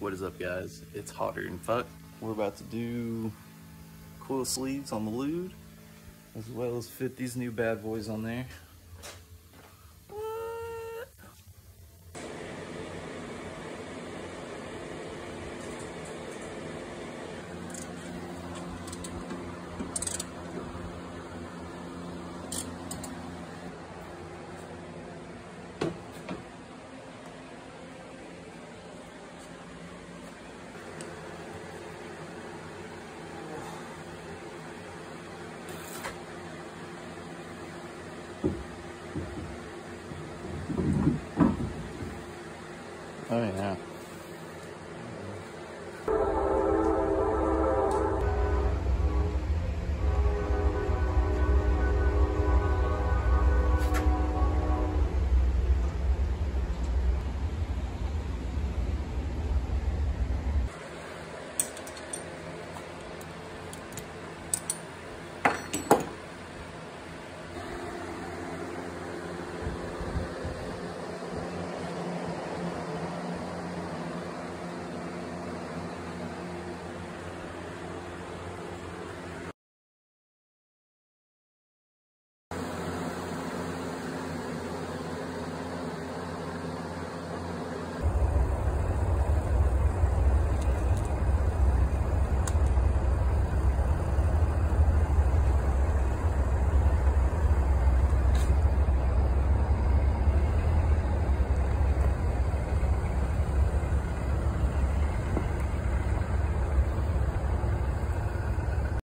What is up guys? It's hotter than fuck. We're about to do coil sleeves on the Lude, as well as fit these new bad boys on there. Oh, yeah.